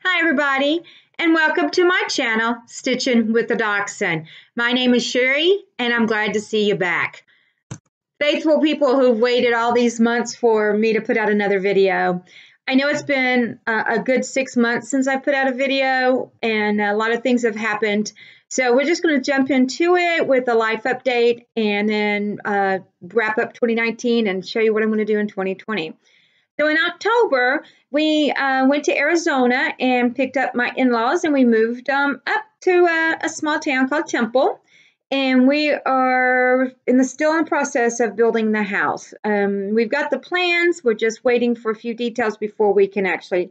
Hi everybody and welcome to my channel Stitching with the Dachshund. My name is Sherry and I'm glad to see you back. Faithful people who've waited all these months for me to put out another video. I know it's been a, good six months since I put out a video and a lot of things have happened. So we're just going to jump into it with a life update and then uh, wrap up 2019 and show you what I'm going to do in 2020. So in October, we uh, went to Arizona and picked up my in-laws, and we moved um, up to a, a, small town called Temple. And we are in the still in the process of building the house. Um, we've got the plans. We're just waiting for a few details before we can actually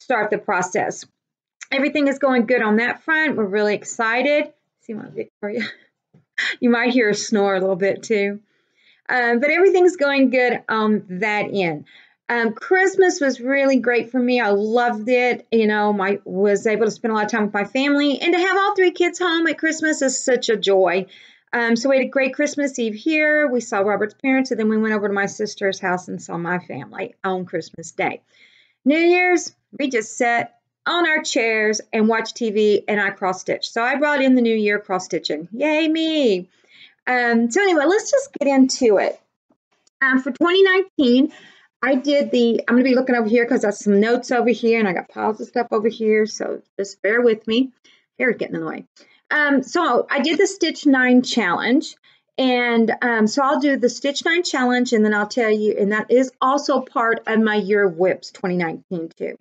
start the process. Everything is going good on that front. We're really excited. See my Victoria. you might hear a snore a little bit too. Um, but everything's going good on that end. Um, Christmas was really great for me. I loved it. You know, my was able to spend a lot of time with my family, and to have all three kids home at Christmas is such a joy. Um, so we had a great Christmas Eve here. We saw Robert's parents, and then we went over to my sister's house and saw my family on Christmas Day. New Year's, we just sat on our chairs and watched TV, and I cross stitched. So I brought in the new year cross stitching. Yay me! Um, so anyway, let's just get into it. Um, for 2019. I did the, I'm going to be looking over here because I have some notes over here and I got piles of stuff over here. So just bear with me. Hair's getting in the way. Um, so I did the Stitch 9 challenge. And um, so I'll do the Stitch 9 challenge and then I'll tell you, and that is also part of my Year of WIPs 2019 too.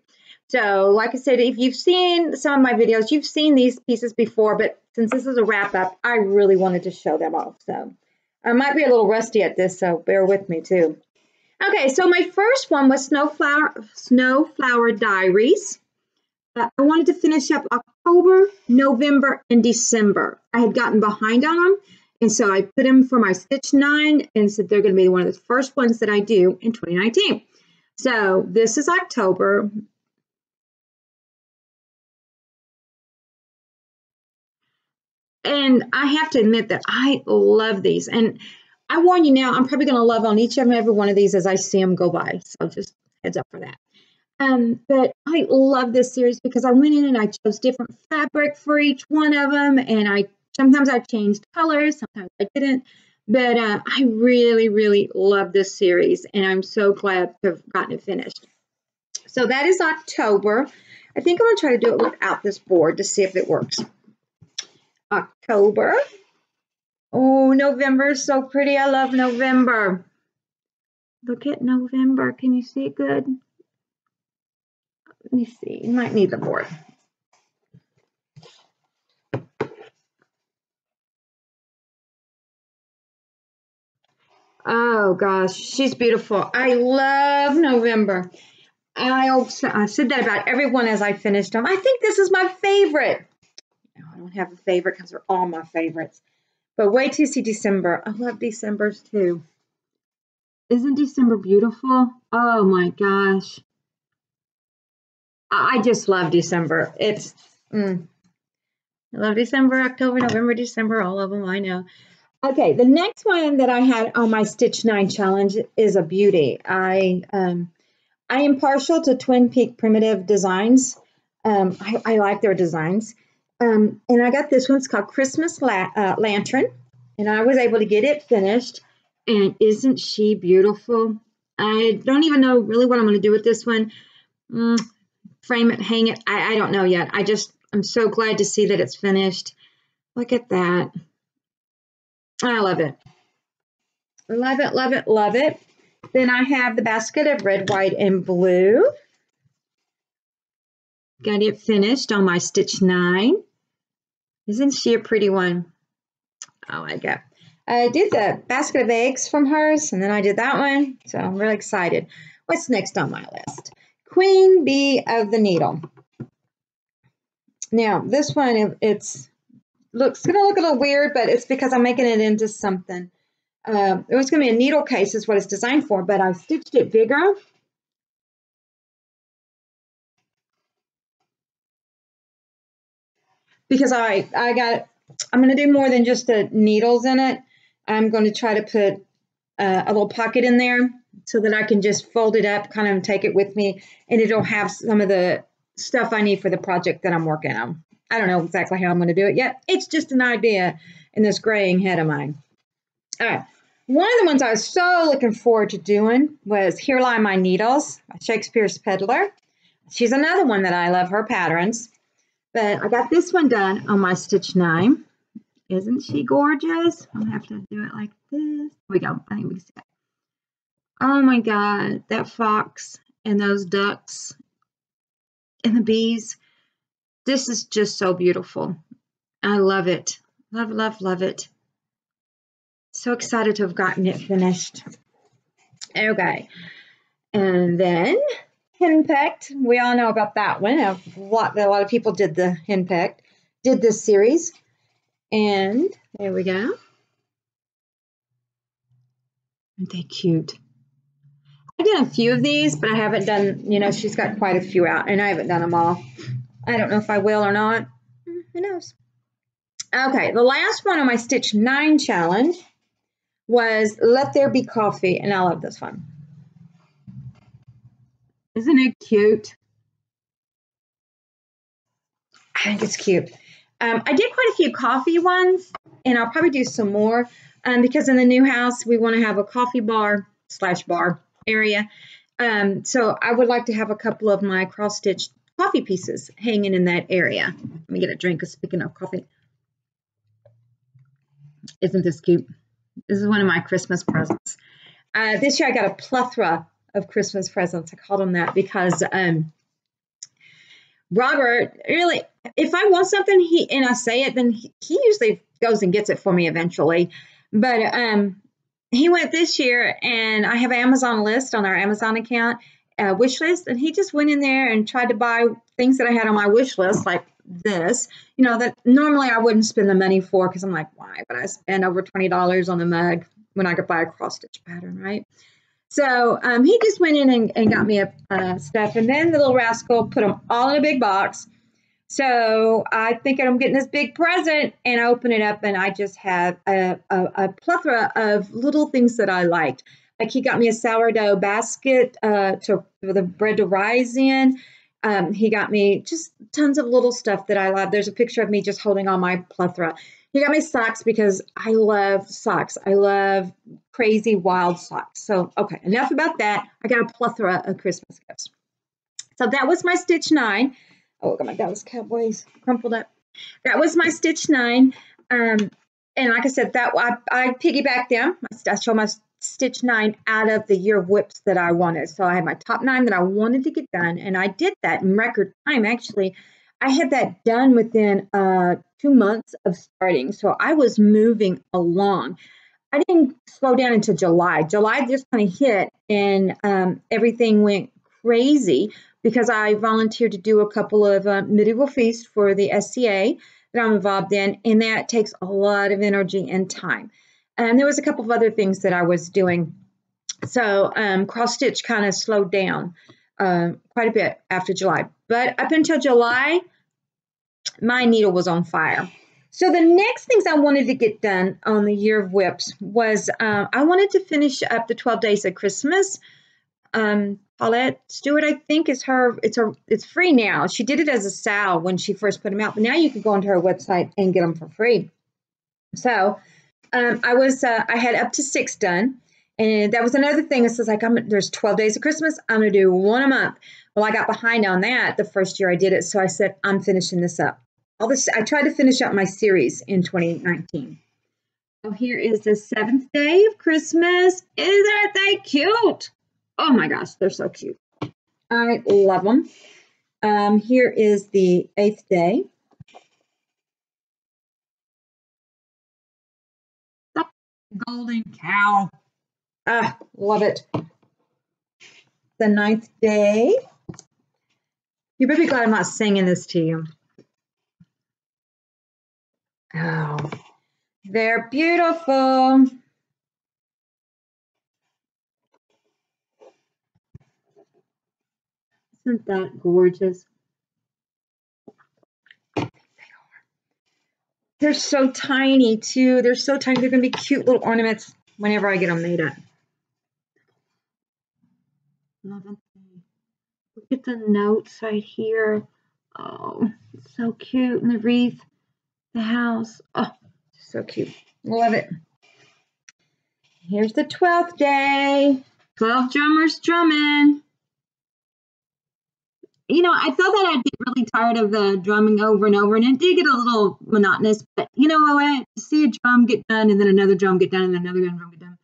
So like I said, if you've seen some of my videos, you've seen these pieces before, but since this is a wrap up, I really wanted to show them off. So I might be a little rusty at this, so bear with me too. Okay, so my first one was Snowflower, Snowflower Diaries. Uh, I wanted to finish up October, November, and December. I had gotten behind on them, and so I put them for my Stitch 9 and said they're going to be one of the first ones that I do in 2019. So this is October. And I have to admit that I love these. And I warn you now, I'm probably going to love on each and every one of these as I see them go by. So just heads up for that. Um, but I love this series because I went in and I chose different fabric for each one of them, and I sometimes I changed colors, sometimes I didn't. But uh, I really, really love this series, and I'm so glad to have gotten it finished. So that is October. I think I'm going to try to do it without this board to see if it works. October. Oh, November is so pretty. I love November. Look at November. Can you see it good? Let me see. You might need the board. Oh gosh, she's beautiful. I love November. I also I said that about everyone as I finished them. I think this is my favorite. No, I don't have a favorite because they're all my favorites. But wait till you see December. I love December's too. Isn't December beautiful? Oh my gosh. I just love December. It's, mm, I love December, October, November, December, all of them, I know. Okay, the next one that I had on my Stitch 9 challenge is a beauty. I um, I am partial to Twin Peak Primitive Designs. Um, I, I like their designs. Um, and I got this one. It's called Christmas La- uh, Lantern. And I was able to get it finished. And isn't she beautiful? I don't even know really what I'm going to do with this one. Mm, frame it, hang it. I, I don't know yet. I just, I'm so glad to see that it's finished. Look at that. I love it. Love it, love it, love it. Then I have the basket of red, white, and blue. Got it finished on my Stitch 9. Isn't she a pretty one? Oh my God. I did the basket of eggs from hers, and then I did that one. So I'm really excited. What's next on my list? Queen Bee of the Needle. Now, this one, it's looks going to look a little weird, but it's because I'm making it into something. Uh, it was going to be a needle case is what it's designed for, but I stitched it bigger because I, I got, I'm going to do more than just the needles in it. I'm going to try to put uh, a little pocket in there so that I can just fold it up, kind of take it with me, and it'll have some of the stuff I need for the project that I'm working on. I don't know exactly how I'm going to do it yet. It's just an idea in this graying head of mine. All right. One of the ones I was so looking forward to doing was Here Lie My Needles Shakespeare's Peddler. She's another one that I love her patterns. But I got this one done on my Stitch 9. Isn't she gorgeous? I'll have to do it like this. Here we go. I think we can see it. Oh my God, that fox and those ducks and the bees. This is just so beautiful. I love it. Love, love, love it. So excited to have gotten it finished. Okay. And then henpecked. We all know about that one. A lot, a lot of people did the henpecked, did this series. And there we go. Aren't they cute? I've done a few of these, but I haven't done, you know, she's got quite a few out, and I haven't done them all. I don't know if I will or not. Mm, who knows? Okay, the last one on my Stitch 9 challenge was Let There Be Coffee, and I love this one. Isn't it cute? I think it's cute. Um, I did quite a few coffee ones, and I'll probably do some more um, because in the new house, we want to have a coffee bar slash bar area. Um, so I would like to have a couple of my cross-stitched coffee pieces hanging in that area. Let me get a drink. Of speaking of coffee, isn't this cute? This is one of my Christmas presents. Uh, this year I got a plethora of Christmas presents. I called them that because um, Robert really, if I want something, he and I say it, then he, he usually goes and gets it for me eventually. But um, he went this year, and I have Amazon list on our Amazon account, uh, wish list, and he just went in there and tried to buy things that I had on my wish list, like this, you know, that normally I wouldn't spend the money for because I'm like, why would I spend over $20 on the mug when I could buy a cross stitch pattern, right? So um, he just went in and, and got me a uh, stuff, and then the little rascal put them all in a big box so I think I'm getting this big present, and I open it up, and I just have a, a, a plethora of little things that I liked. Like he got me a sourdough basket uh, to for the bread to rise in. Um, he got me just tons of little stuff that I love. There's a picture of me just holding on my plethora. He got me socks because I love socks. I love crazy wild socks. So, okay, enough about that. I got a plethora of Christmas gifts. So that was my Stitch 9. Oh, look at my Dallas Cowboys crumpled up. That was my Stitch 9. Um, and like I said, that I, I piggybacked them. I showed my Stitch 9 out of the year of WIPs that I wanted. So I had my top nine that I wanted to get done, and I did that in record time. Actually, I had that done within uh, two months of starting. So I was moving along. I didn't slow down until July. July just kind of hit, and um, everything went crazy because I volunteered to do a couple of uh, medieval feasts for the SCA that I'm involved in, and that takes a lot of energy and time. And there was a couple of other things that I was doing. So um, cross stitch kind of slowed down uh, quite a bit after July. But up until July, my needle was on fire. So the next things I wanted to get done on the year of WIPs was uh, I wanted to finish up the 12 days of Christmas um, Paulette Stewart, I think, is her. It's her. It's free now. She did it as a sale when she first put them out, but now you can go onto her website and get them for free. So, um, I was uh, I had up to six done, and that was another thing. It says like I'm there's 12 days of Christmas. I'm going to do one a month. Well, I got behind on that the first year I did it, so I said I'm finishing this up. All this I tried to finish up my series in 2019. So here is the seventh day of Christmas. Isn't they cute? Oh my gosh, they're so cute. I love them. Um, here is the eighth day. Golden cow. Ah, love it. The ninth day. You better be glad I'm not singing this to you. Oh, they're beautiful. Isn't that gorgeous? They're so tiny too. They're so tiny. They're going to be cute little ornaments whenever I get them made up. Love them. Look at the notes right here. Oh, so cute. And the wreath, the house. Oh, so cute. Love it. Here's the 12th day. 12 drummers drumming. You know, I thought that I'd get really tired of the drumming over and over, and it did get a little monotonous. But you know? To see a drum get done, and then another drum get done, and another drum get done.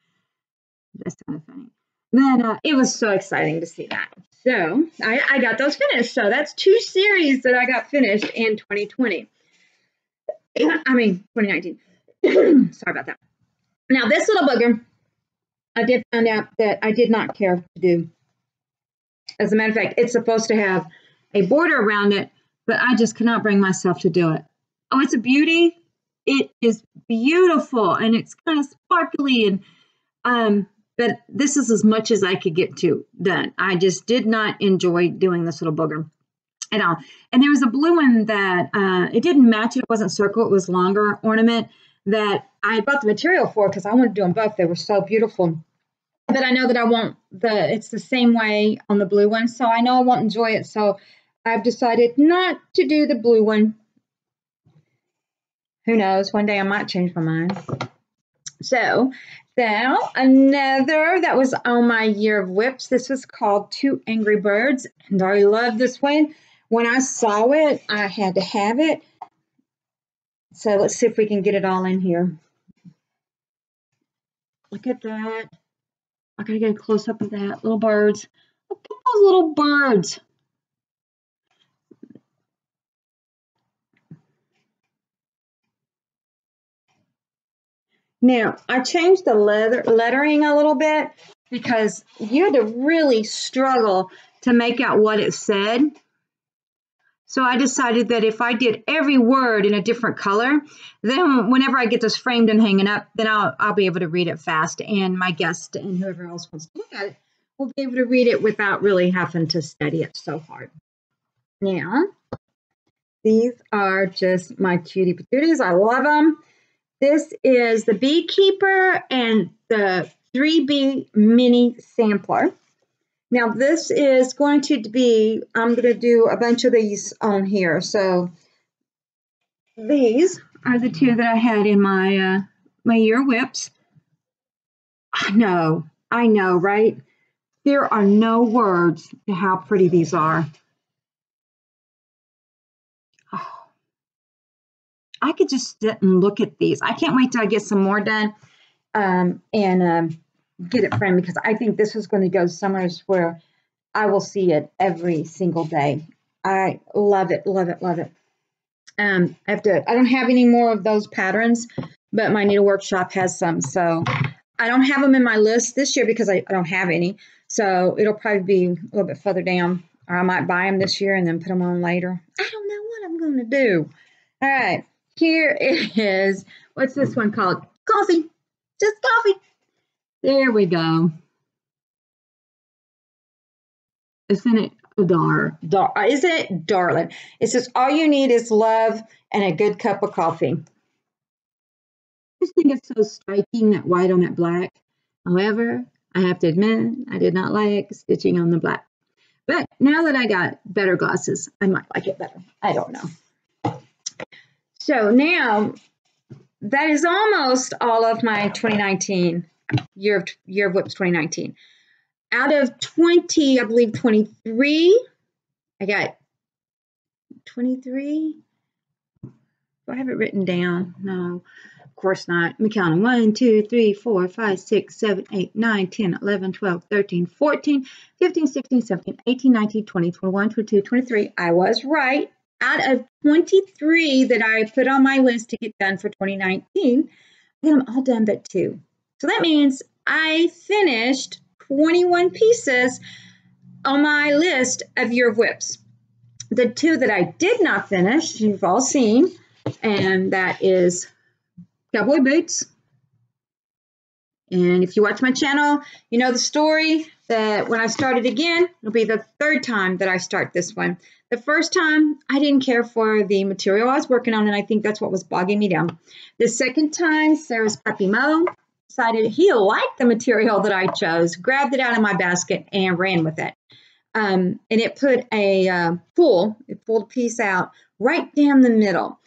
That's kind of funny. Then uh, it was so exciting to see that. So I, I got those finished. So that's two series that I got finished in 2020. I mean, 2019. Sorry about that. Now, this little booger, I did find out that I did not care to do. As a matter of fact, it's supposed to have a border around it, but I just cannot bring myself to do it. Oh, it's a beauty. It is beautiful and it's kind of sparkly and um but this is as much as I could get to done. I just did not enjoy doing this little booger at all. And there was a blue one that uh, it didn't match. It wasn't circle. It was longer ornament that I bought the material for because I wanted to do them both. They were so beautiful. But I know that I won't. The it's the same way on the blue one, so I know I won't enjoy it. So I've decided not to do the blue one. Who knows? One day I might change my mind. So now another that was on my year of WIPs. This was called Two Angry Birds, and I love this one. When I saw it, I had to have it. So let's see if we can get it all in here. Look at that. I gotta get a close up of that. Little birds. Look at those little birds. Now, I changed the leather, lettering a little bit because you had to really struggle to make out what it said. So I decided that if I did every word in a different color, then whenever I get this framed and hanging up, then I'll, I'll be able to read it fast. And my guest and whoever else wants to look at it will be able to read it without really having to study it so hard. Now, these are just my cutie patooties. I love them. This is the Beekeeper and the 3B Mini Sampler. Now this is going to be, I'm going to do a bunch of these on here. So these are the two that I had in my, uh, my year WIPs. I know, I know, right? There are no words to how pretty these are. I could just sit and look at these. I can't wait till I get some more done um, and um, get it framed because I think this is going to go somewhere where I will see it every single day. I love it, love it, love it. Um, I have to. I don't have any more of those patterns, but my needle workshop has some. So I don't have them in my list this year because I, I don't have any. So it'll probably be a little bit further down, or I might buy them this year and then put them on later. I don't know what I'm going to do. All right. Here is, what's this one called? Coffee. Just coffee. There we go. Isn't it dar, dar uh, isn't it darling? It says all you need is love and a good cup of coffee. I just think it's so striking that white on that black. However, I have to admit I did not like stitching on the black. But now that I got better glasses, I might like it better. I don't know. So now that is almost all of my 2019 year of year of WIPs 2019. Out of 20, I believe 23, I got 23. Do I have it written down? No, of course not. Let me count them. 1, 2, 3, 4, 5, 6, 7, 8, 9, 10, 11, 12, 13, 14, 15, 16, 17, 18, 19, 20, 21, 22, 23. I was right out of 23 that I put on my list to get done for 2019, I got them all done but two. So that means I finished 21 pieces on my list of year of WIPs. The two that I did not finish, you've all seen, and that is Cowboy Boots. And if you watch my channel, you know the story that when I started again, it'll be the third time that I start this one. The first time, I didn't care for the material I was working on, and I think that's what was bogging me down. The second time, Sarah's puppy Mo decided he liked the material that I chose, grabbed it out of my basket, and ran with it. Um, and it put a uh, pull, it pulled a piece out right down the middle.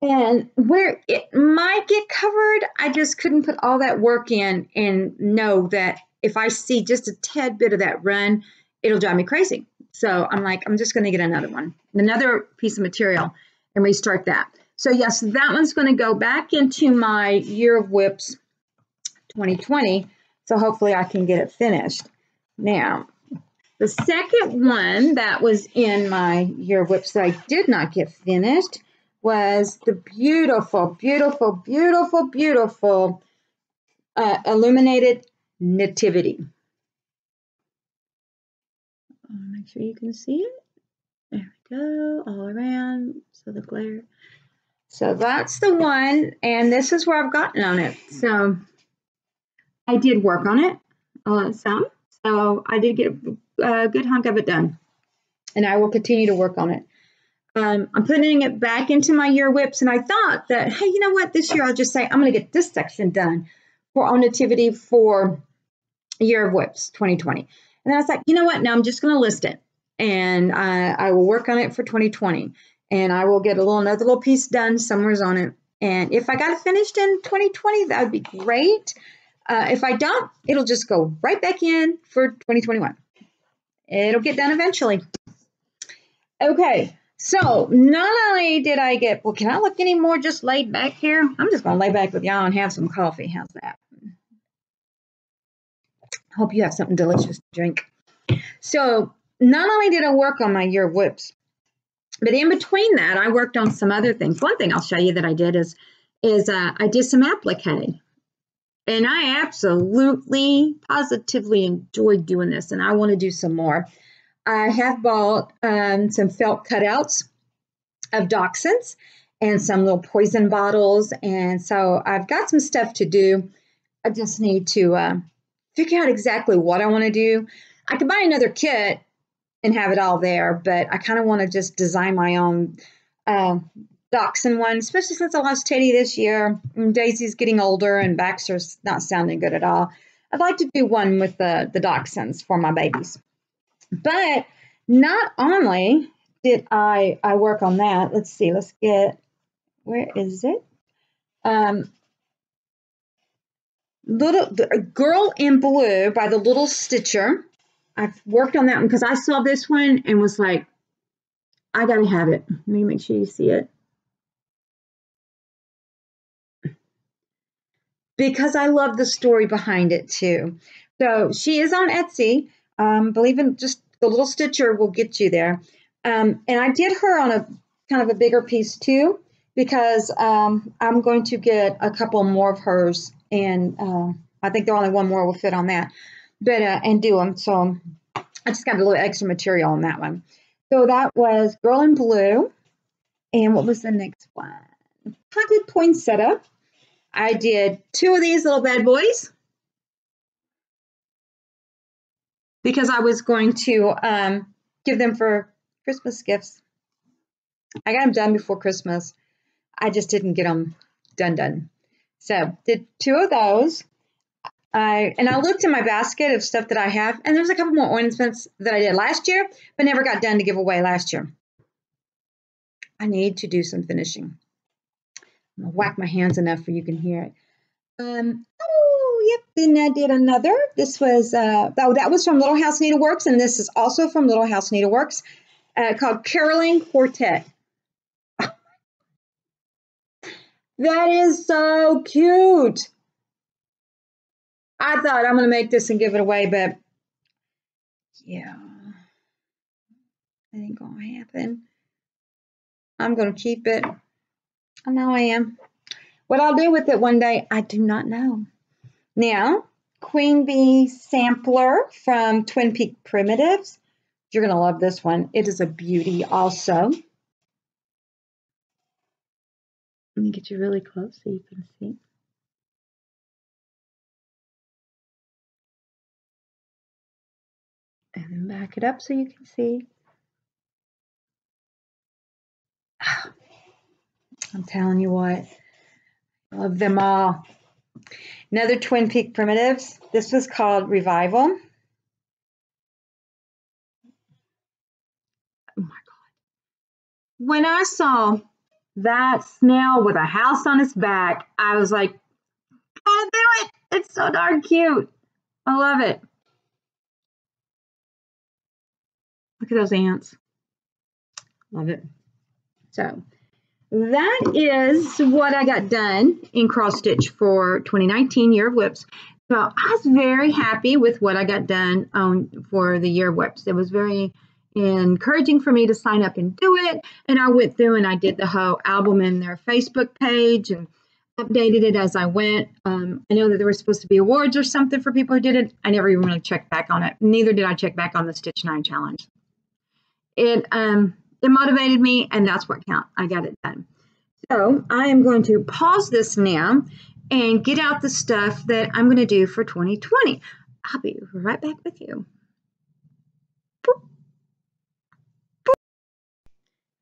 And where it might get covered, I just couldn't put all that work in and know that if I see just a tad bit of that run, it'll drive me crazy. So I'm like, I'm just going to get another one, another piece of material, and restart that. So yes, that one's going to go back into my Year of WIPs 2020. So hopefully I can get it finished. Now, the second one that was in my Year of WIPs that I did not get finished was the beautiful, beautiful, beautiful, beautiful uh, illuminated nativity. Make sure you can see it. There we go, all around, so the glare. So that's the one, and this is where I've gotten on it. So I did work on it uh, some, so I did get a, good hunk of it done, and I will continue to work on it. Um, I'm putting it back into my year WIPs, and I thought that, hey, you know what? This year I'll just say I'm going to get this section done for on nativity for year of WIPs 2020. And then I was like, you know what? Now I'm just going to list it, and I, I will work on it for 2020, and I will get a little another little piece done somewhere's on it. And if I got it finished in 2020, that would be great. Uh, if I don't, it'll just go right back in for 2021. It'll get done eventually. Okay, so not only did I get, well, can I look any more just laid back here? I'm just going to lay back with y'all and have some coffee. How's that? Hope you have something delicious to drink. So not only did I work on my year WIPs, but in between that, I worked on some other things. One thing I'll show you that I did is, is uh, I did some applique. And I absolutely, positively enjoyed doing this, and I want to do some more. I have bought um, some felt cutouts of dachshunds and some little poison bottles. And so I've got some stuff to do. I just need to uh, figure out exactly what I want to do. I could buy another kit and have it all there, but I kind of want to just design my own uh, dachshund one, especially since I lost Teddy this year. Daisy's getting older and Baxter's not sounding good at all. I'd like to do one with the, the dachshunds for my babies. But not only did I I work on that. Let's see. Let's get where is it? Um, little girl in blue by the little stitcher. I've worked on that one because I saw this one and was like, I gotta have it. Let me make sure you see it. Because I love the story behind it too. So she is on Etsy. Um, believe in just the little stitcher will get you there. Um, and I did her on a kind of a bigger piece too, because um, I'm going to get a couple more of hers, and uh, I think there only one more will fit on that, but uh, and do them. So I just got a little extra material on that one. So that was Girl in Blue, and what was the next one? Haunted Poinsettia. I did two of these little bad boys. because I was going to um, give them for Christmas gifts. I got them done before Christmas. I just didn't get them done done. So did two of those. I and I looked in my basket of stuff that I have, and there's a couple more ornaments that I did last year, but never got done to give away last year. I need to do some finishing. I'm gonna whack my hands enough for you can hear it. Um, yep. Then I did another. This was, uh, oh, that was from Little House Needleworks, and this is also from Little House Needleworks uh, called Caroling Quartet. That is so cute. I thought I'm going to make this and give it away, but yeah, that ain't going to happen. I'm going to keep it. I know I am. What I'll do with it one day, I do not know. Now, Queen Bee Sampler from Twin Peak Primitives. You're going to love this one. It is a beauty also. Let me get you really close so you can see. And then back it up so you can see. I'm telling you what, love them all. Another Twin Peak Primitives. This was called Revival. Oh my God. When I saw that snail with a house on its back, I was like, gotta do it. It's so darn cute. I love it. Look at those ants. Love it. So that is what I got done in cross stitch for 2019 year of WIPs. So I was very happy with what I got done on for the year of WIPs. It was very encouraging for me to sign up and do it. And I went through and I did the whole album in their Facebook page and updated it as I went. Um, I know that there were supposed to be awards or something for people who did it. I never even really checked back on it. Neither did I check back on the Stitch Nine challenge. It um, it motivated me, and that's what count. I got it done. So I am going to pause this now and get out the stuff that I'm going to do for 2020. I'll be right back with you.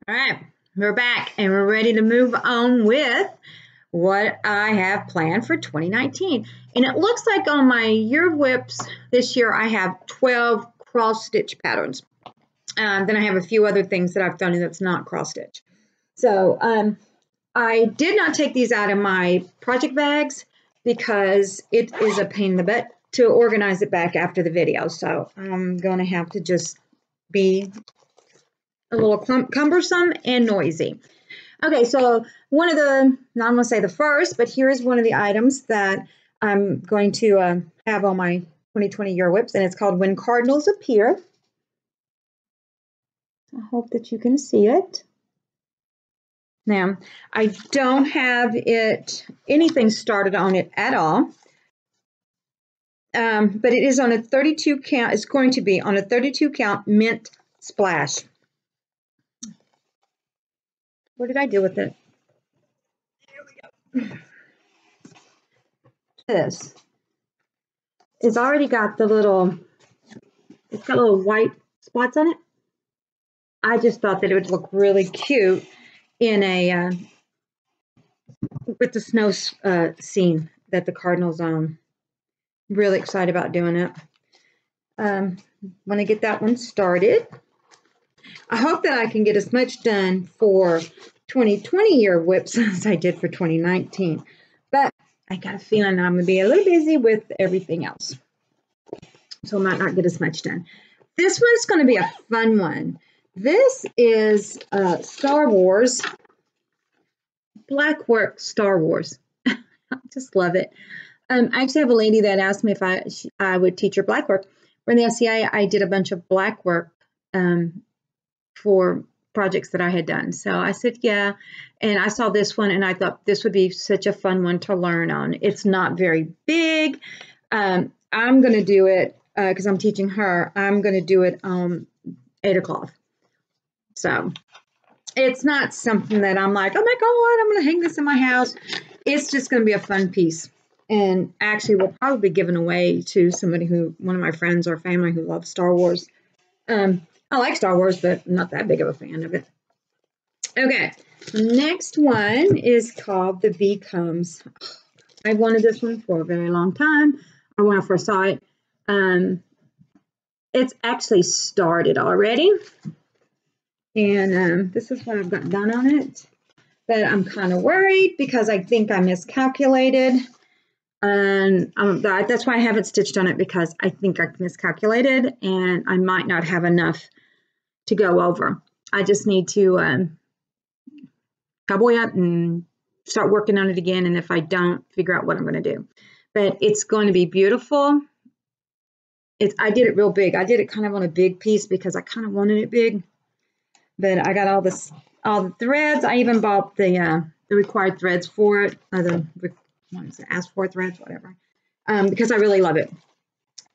All right, we're back and we're ready to move on with what I have planned for 2019. And it looks like on my year of WIPs this year, I have 12 cross stitch patterns. Um, then I have a few other things that I've done that's not cross stitch. So um, I did not take these out of my project bags because it is a pain in the butt to organize it back after the video. So I'm going to have to just be a little cumbersome and noisy. Okay, so one of the, not I'm going to say the first, but here is one of the items that I'm going to uh, have on my 2020 year WIPs, and it's called When Cardinals Appear. I hope that you can see it. Now, I don't have it, anything started on it at all. Um, but it is on a 32 count, it's going to be on a 32 count mint splash. What did I do with it? There we go. This. It's already got the little, it's got little white spots on it. I just thought that it would look really cute in a, uh, with the snow uh, scene that the Cardinals own. Really excited about doing it. Um, want to get that one started. I hope that I can get as much done for 2020 year WIPs as I did for 2019. But I got a feeling I'm going to be a little busy with everything else. So I might not get as much done. This one's going to be a fun one. This is uh, Star Wars, Black Work Star Wars. I just love it. Um, I actually have a lady that asked me if I I would teach her black work. For the SCA, I did a bunch of black work um, for projects that I had done. So I said, yeah. And I saw this one and I thought this would be such a fun one to learn on. It's not very big. Um, I'm going to do it because uh, I'm teaching her. I'm going to do it on Aida cloth. So it's not something that I'm like, oh my God, I'm going to hang this in my house. It's just going to be a fun piece. And actually, we'll probably be given away to somebody who, one of my friends or family who loves Star Wars. Um, I like Star Wars, but I'm not that big of a fan of it. Okay, next one is called The Bee Comes. I wanted this one for a very long time. I when I first saw it. Um, it's actually started already. And um, this is what I've got done on it. But I'm kind of worried because I think I miscalculated. And um, that, that's why I haven't stitched on it because I think I miscalculated and I might not have enough to go over. I just need to um, cowboy up and start working on it again. And if I don't, figure out what I'm going to do. But it's going to be beautiful. It's, I did it real big. I did it kind of on a big piece because I kind of wanted it big. But I got all this, all the threads. I even bought the uh, the required threads for it, or the what is it, ask for threads, whatever, um, because I really love it.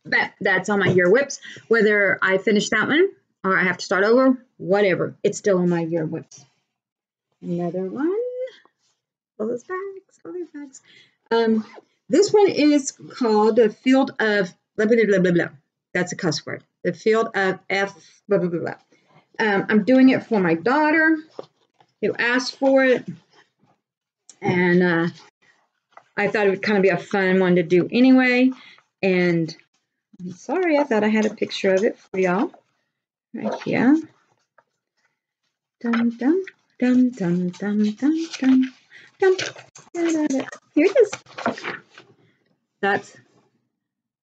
But that's on my year WIPs. Whether I finish that one or I have to start over, whatever. It's still on my year WIPs. Another one. All those bags, all those bags. Um, this one is called the Field of blah, blah, blah, blah, blah. That's a cuss word. The Field of F, blah, blah, blah, blah. Um, I'm doing it for my daughter who asked for it. And uh, I thought it would kind of be a fun one to do anyway. And I'm sorry, I thought I had a picture of it for y'all right here. Dum dum dum dum dum dum dum dum. Here it is. That's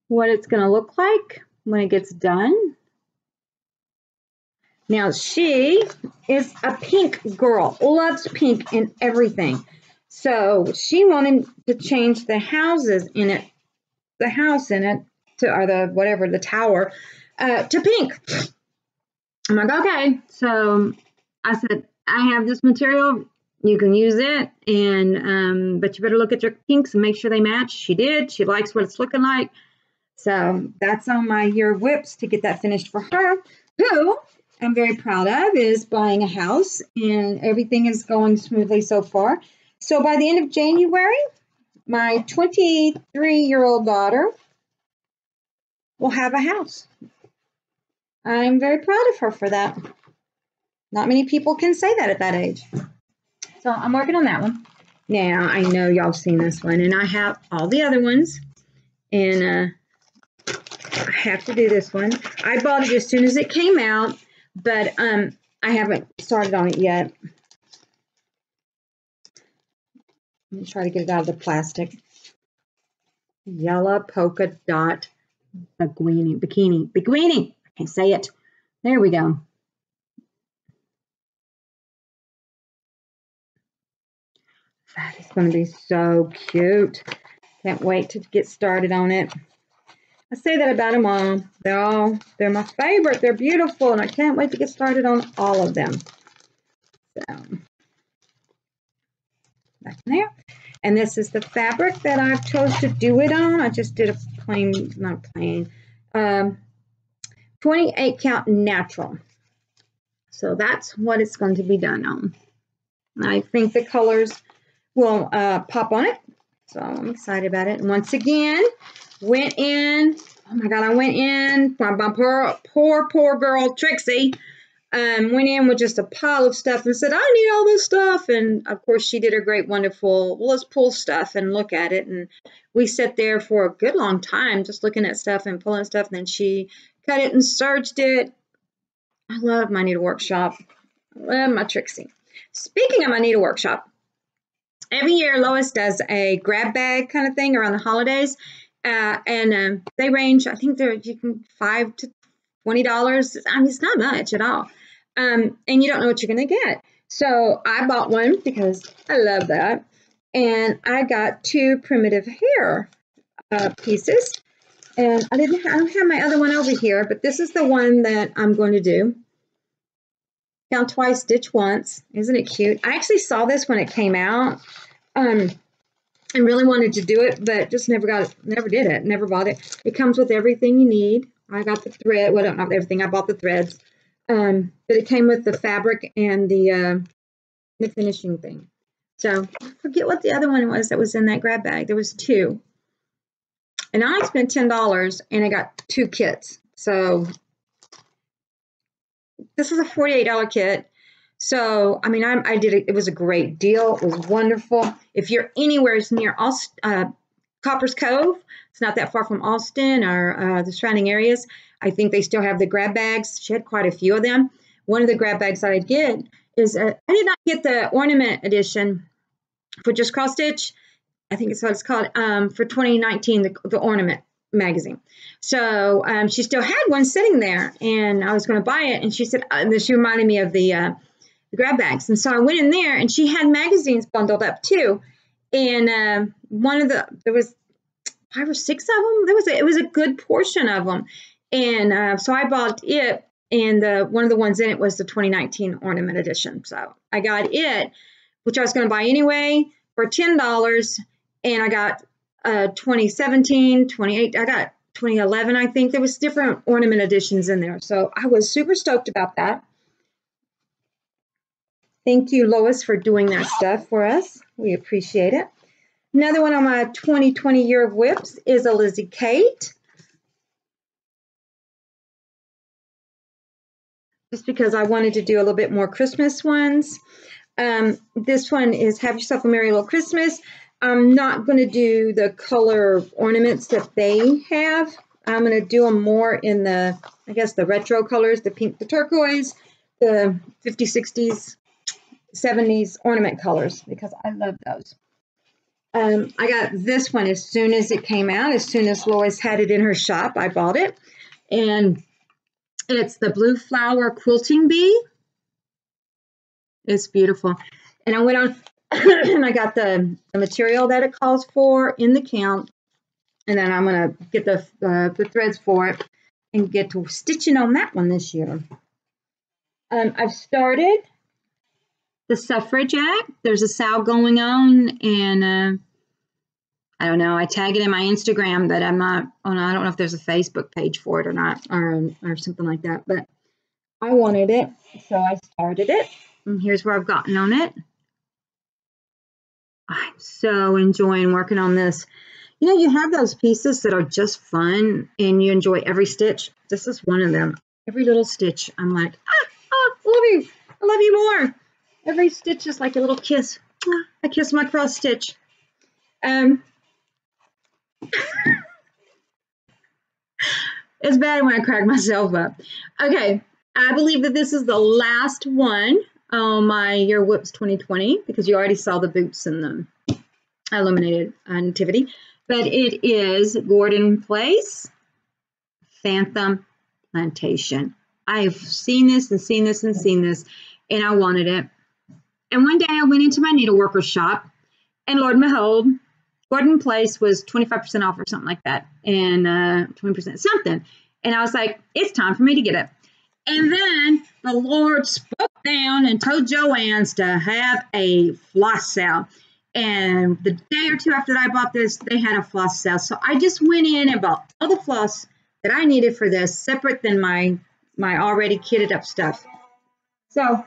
what it's going to look like when it gets done. Now she is a pink girl, loves pink and everything. So she wanted to change the houses in it, the house in it, to or the whatever the tower, uh, to pink. I'm like, okay. So I said, I have this material. You can use it, and um, but you better look at your pinks and make sure they match. She did. She likes what it's looking like. So that's on my year of WIPs to get that finished for her, who I'm very proud of, is buying a house and everything is going smoothly so far. So by the end of January, my 23 year old daughter will have a house. I'm very proud of her for that. Not many people can say that at that age. So I'm working on that one. Now, I know y'all seen this one, and I have all the other ones. And uh, I have to do this one. I bought it as soon as it came out, but um, I haven't started on it yet. Let me try to get it out of the plastic. Yellow polka dot bikini. Bikini. Bikini. I can't say it. There we go. That is going to be so cute. Can't wait to get started on it. I say that about them all. They're all, they're my favorite. They're beautiful, and I can't wait to get started on all of them. So, back in there. And this is the fabric that I've chose to do it on. I just did a plain, not plain, um, 28 count natural. So that's what it's going to be done on. I think the colors will uh, pop on it. So I'm excited about it. And once again, went in. Oh my God, I went in. My, my poor, poor, poor girl, Trixie, um, went in with just a pile of stuff and said, I need all this stuff. And of course, she did her great, wonderful, well, let's pull stuff and look at it. And we sat there for a good long time just looking at stuff and pulling stuff. And then she cut it and serged it. I love my needle workshop. I love my Trixie. Speaking of my needle workshop, every year Lois does a grab bag kind of thing around the holidays. Uh, and um, they range, I think they're you can five to twenty dollars. I mean, it's not much at all. Um, and you don't know what you're gonna get. So I bought one because I love that. And I got two primitive hair uh, pieces. And I didn't I don't have my other one over here, but this is the one that I'm going to do. Count twice, stitch once. Isn't it cute? I actually saw this when it came out. Um, and really wanted to do it, but just never got it, never did it, never bought it. It comes with everything you need. I got the thread, well, not everything, I bought the threads. Um, but it came with the fabric and the, uh, the finishing thing. So I forget what the other one was that was in that grab bag. There was two. And I spent $10 and I got two kits. So this is a $48 kit. So, I mean, I, I did it. It was a great deal. It was wonderful. If you're anywhere near Aust, uh, Copperas Cove, it's not that far from Austin or uh, the surrounding areas. I think they still have the grab bags. She had quite a few of them. One of the grab bags that I get is uh, I did not get the ornament edition for just cross stitch. I think it's what it's called um, for 2019, the, the ornament magazine. So um, she still had one sitting there, and I was going to buy it. And she said, uh, she reminded me of the uh, the grab bags. And so I went in there and she had magazines bundled up too. And uh, one of the, there was five or six of them. There was a, it was a good portion of them. And uh, so I bought it. And the, one of the ones in it was the 2019 ornament edition. So I got it, which I was going to buy anyway for $10. And I got uh, 2017, 28, I got 2011, I think. There was different ornament editions in there. So I was super stoked about that. Thank you, Lois, for doing that stuff for us. We appreciate it. Another one on my 2020 year of WIPs is a Lizzie Kate. Just because I wanted to do a little bit more Christmas ones. Um, this one is Have Yourself a Merry Little Christmas. I'm not going to do the color ornaments that they have. I'm going to do them more in the, I guess, the retro colors, the pink, the turquoise, the 50s, 60s, 70s ornament colors because I love those. Um, I got this one as soon as it came out. As soon as Lois had it in her shop, I bought it. And it's the Blue Flower Quilting Bee. It's beautiful. And I went on I got the, the material that it calls for in the count. And then I'm going to get the, uh, the threads for it and get to stitching on that one this year. Um, I've started the suffrage act. There's a sale going on, and uh, I don't know. I tag it in my Instagram, but I'm not. Oh I don't know if there's a Facebook page for it or not, or or something like that. But I wanted it, so I started it. And here's where I've gotten on it. I'm so enjoying working on this. You know, you have those pieces that are just fun and you enjoy every stitch. This is one of them. Every little stitch, I'm like, ah, ah, I love you. I love you more. Every stitch is like a little kiss. Ah, I kiss my cross stitch. Um, it's bad when I crack myself up. Okay, I believe that this is the last one on my Your Whoops 2020 because you already saw the boots and the illuminated uh, nativity. But it is Gordon Place Phantom Plantation. I've seen this and seen this and seen this, and I wanted it. And one day I went into my needleworker shop, and Lord and behold, Gordon Place was 25% off or something like that, and uh, 20% something. And I was like, it's time for me to get it. And then the Lord spoke down and told Joann's to have a floss sale. And the day or two after that I bought this, they had a floss sale. So I just went in and bought all the floss that I needed for this, separate than my my already kitted up stuff. So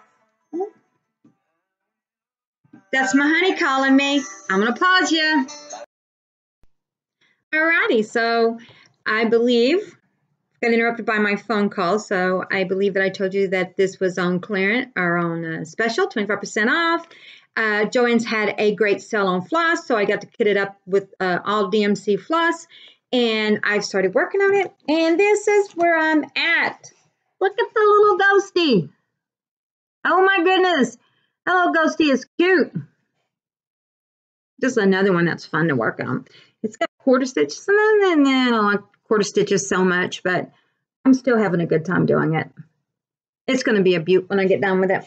that's my honey calling me. I'm gonna pause you. Alrighty, so I believe got interrupted by my phone call. So I believe that I told you that this was on clearance our own a special, 25% off. Uh, had a great sale on floss, so I got to kit it up with uh, all DMC floss, and I've started working on it. And this is where I'm at. Look at the little ghosty. Oh my goodness, little ghosty is cute. Just another one that's fun to work on. It's got quarter stitches and then, then I like quarter stitches so much, but I'm still having a good time doing it. It's going to be a beaut when I get done with it.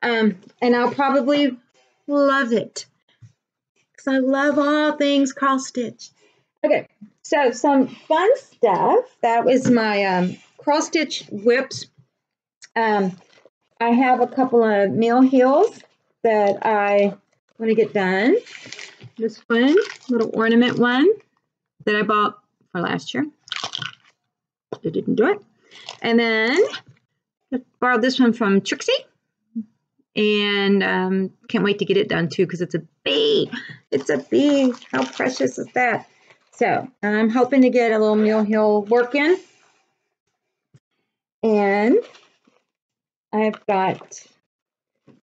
Um, and I'll probably love it because I love all things cross stitch. Okay, so some fun stuff. That was my um, cross stitch WIPs. Um, I have a couple of Mill Hills that I want to get done. This one, little ornament one that I bought for last year. I didn't do it. And then I borrowed this one from Trixie and um, can't wait to get it done too because it's a bee. It's a bee. How precious is that? So I'm hoping to get a little Mill Hill working. And I've got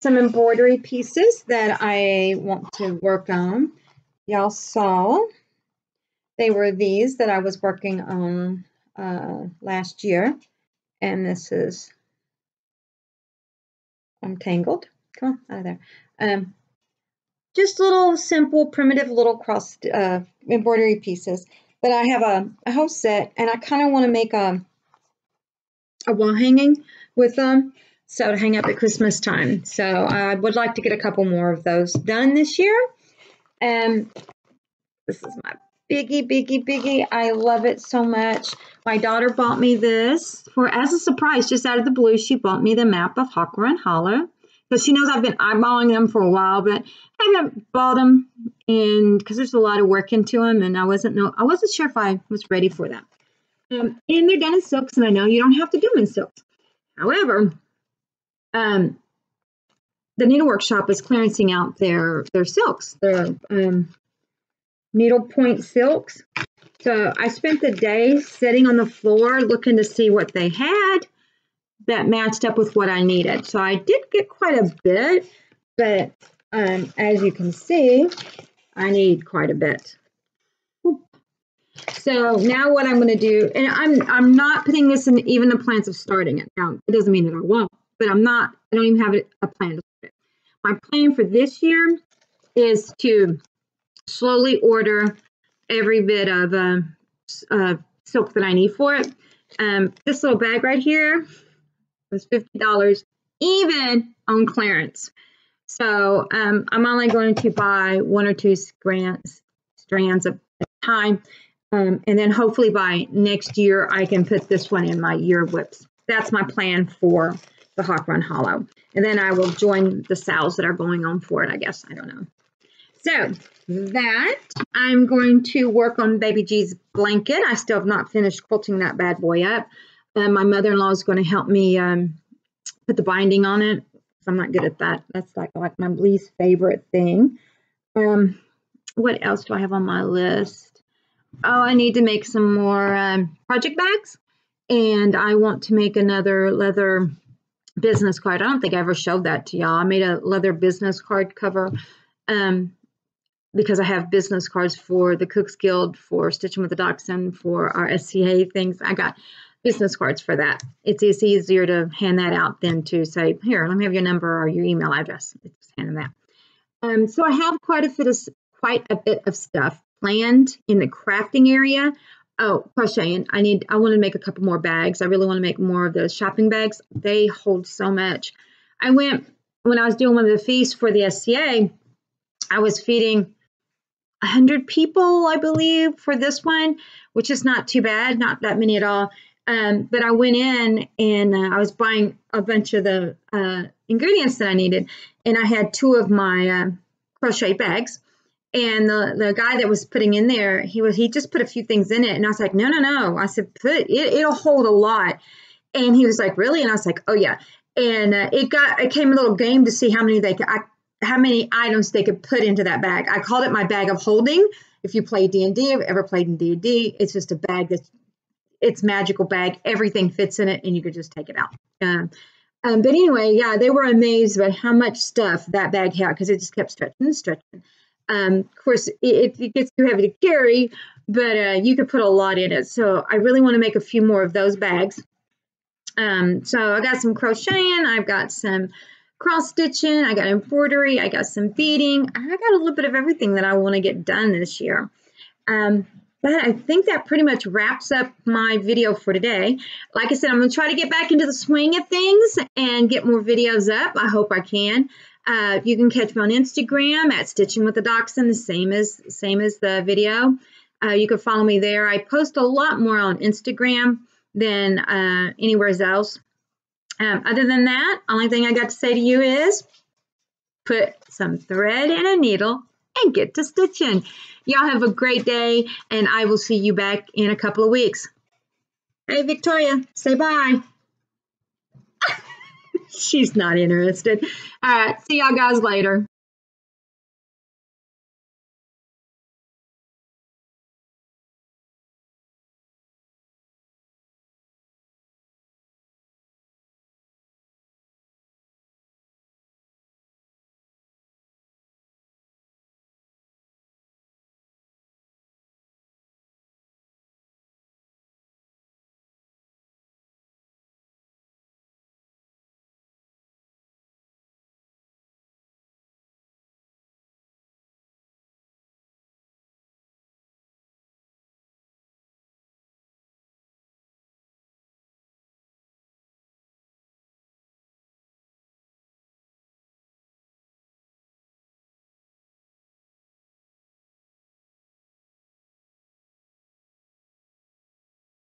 some embroidery pieces that I want to work on. Y'all saw they were these that I was working on uh, last year. And this is I'm tangled. Come on, out of there. Um, just little simple, primitive little cross uh, embroidery pieces. But I have a, a whole set, and I kind of want to make a, a wall hanging with them. So to hang up at Christmas time. So I would like to get a couple more of those done this year. And this is my biggie, biggie, biggie. I love it so much. My daughter bought me this for as a surprise, just out of the blue. She bought me the map of Hawk Run Hollow because she knows I've been eyeballing them for a while, but I haven't bought them and because there's a lot of work into them, and I wasn't no, I wasn't sure if I was ready for that. Um, and they're done in silks, and I know you don't have to do them in silks. However, um, the needlework shop is clearancing out their their silks, their um, needlepoint silks. So I spent the day sitting on the floor looking to see what they had that matched up with what I needed. So I did get quite a bit, but um, as you can see, I need quite a bit. So now what I'm going to do, and I'm I'm not putting this in even the plans of starting it. Now it doesn't mean that I won't, but I'm not. I don't even have a plan to start it. My plan for this year is to slowly order every bit of uh, uh, silk that I need for it. Um, this little bag right here was fifty dollars, even on clearance. So um, I'm only going to buy one or two strands, strands at a time. Um, and then hopefully by next year, I can put this one in my year WIPs. That's my plan for the Hawk Run Hollow. And then I will join the sales that are going on for it, I guess. I don't know. So that I'm going to work on Baby G's blanket. I still have not finished quilting that bad boy up. Uh, my mother-in-law is going to help me um, put the binding on it. I'm not good at that. That's like, like my least favorite thing. Um, what else do I have on my list? Oh, I need to make some more um, project bags. And I want to make another leather business card. I don't think I ever showed that to y'all. I made a leather business card cover um, because I have business cards for the Cooks Guild, for Stitching with the Dachshund, for our SCA things. I got business cards for that. It's, it's easier to hand that out than to say, here, let me have your number or your email address. It's handing that. Um, so I have quite a bit of quite a bit of stuff planned in the crafting area. Oh, crocheting. I need. I want to make a couple more bags. I really want to make more of those shopping bags. They hold so much. I went when I was doing one of the feasts for the SCA. I was feeding 100 people, I believe, for this one, which is not too bad, not that many at all. Um, but I went in and uh, I was buying a bunch of the uh, ingredients that I needed, and I had two of my uh, crochet bags. And the, the guy that was putting in there, he was he just put a few things in it, and I was like, no, no, no. I said, put it, it'll hold a lot. And he was like, really? And I was like, oh yeah. And uh, it got it came a little game to see how many they could, I, how many items they could put into that bag. I called it my bag of holding. If you play D and D, have ever played in D and D, it's just a bag that's it's magical bag. Everything fits in it, and you could just take it out. Um, um, but anyway, yeah, they were amazed by how much stuff that bag had because it just kept stretching and stretching. Um, of course, it, it, gets too heavy to carry, but uh, you could put a lot in it. So I really want to make a few more of those bags. Um, so I got some crocheting. I've got some cross stitching. I got embroidery. I got some beading. I got a little bit of everything that I want to get done this year. Um, but I think that pretty much wraps up my video for today. Like I said, I'm going to try to get back into the swing of things and get more videos up. I hope I can. Uh, you can catch me on Instagram at Stitching with the Dachshund, the same as same as the video. Uh, you can follow me there. I post a lot more on Instagram than uh, anywhere else. Um, other than that, only thing I got to say to you is put some thread in a needle and get to stitching. Y'all have a great day, and I will see you back in a couple of weeks. Hey, Victoria, say bye. She's not interested. All right, see y'all guys later.